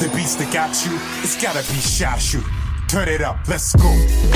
The beats that got you, it's gotta be shot. Turn it up, let's go.